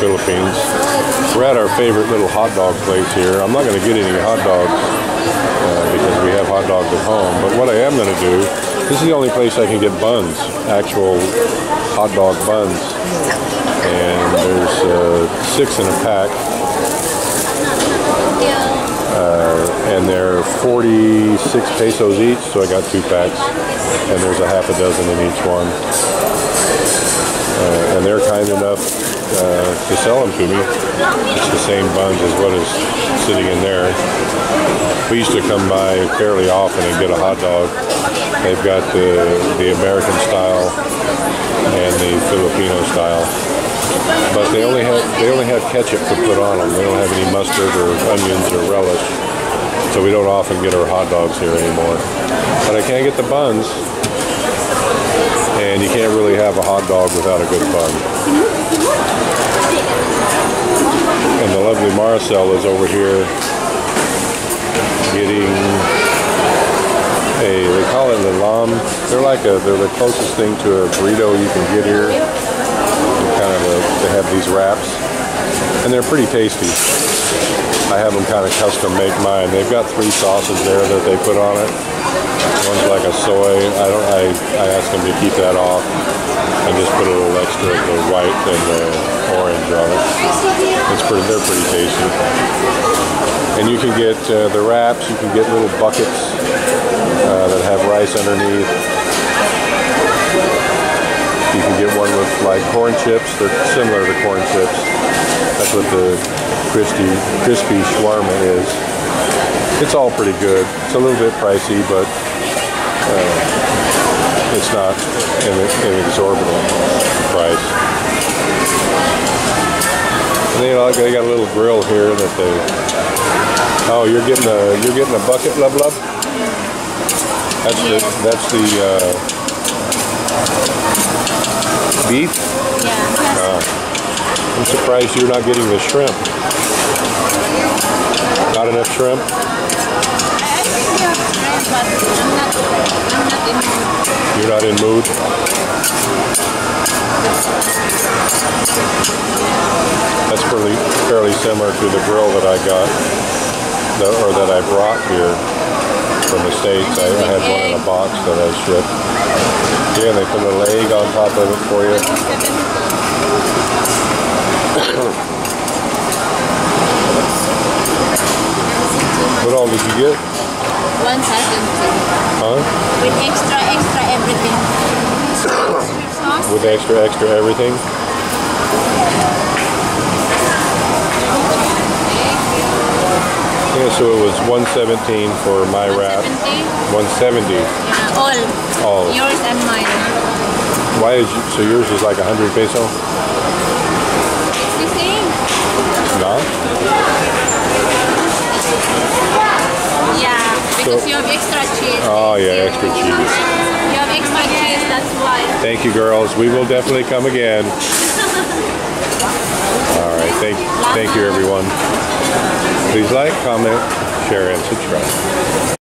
Philippines. We're at our favorite little hot dog place here. I'm not going to get any hot dogs uh, because we have hot dogs at home. But what I am going to do, this is the only place I can get buns, actual hot dog buns. And there's uh, six in a pack. Uh, and they're 46 pesos each, so I got two packs. And there's a half a dozen in each one. Uh, and they're kind enough uh, to sell them to me. It's the same buns as what is sitting in there. We used to come by fairly often and get a hot dog. They've got the, the American style and the Filipino style. But they only have they only have ketchup to put on them. They don't have any mustard or onions or relish. So we don't often get our hot dogs here anymore. But I can't get the buns. And you can't really have a hot dog without a good bun. And the lovely Marcel is over here getting a, they call it a lam. They're like a, they're the closest thing to a burrito you can get here. They're kind of a, they have these wraps. And they're pretty tasty. I have them kind of custom make mine. They've got three sauces there that they put on it. One's like a soy. I don't. I, I asked them to keep that off and just put a little extra of the white and the orange on it. It's pretty. They're pretty tasty. And you can get uh, the wraps. You can get little buckets uh, that have rice underneath. You can get one with like corn chips. They're similar to corn chips. That's what the crispy crispy shawarma is. It's all pretty good. It's a little bit pricey, but uh, it's not an, an exorbitant price. And they, uh, they got a little grill here that they. Oh, you're getting a you're getting a bucket, love, love. That's the that's the uh, beef. Yeah. Uh, I'm surprised you're not getting the shrimp. Not enough shrimp. Not in mood. That's fairly fairly similar to the grill that I got, the, or that I brought here from the states. I, I had one in a box that I shipped. Yeah, they put a little egg on top of it for you. What all did you get? One thousand two. Huh? With extra, extra everything. Sweet sauce. With extra, extra everything? Yeah, so it was 117 for my wrap. 170. 170. Yeah, all. All. Yours and mine. Why is you, so yours is like 100 peso? You see? No? Yeah, because So- you have extra cheese. Oh yeah, extra cheese. You have extra cheese. Thank you, girls. We will definitely come again. All right. Thank, thank you, everyone. Please like, comment, share, and subscribe.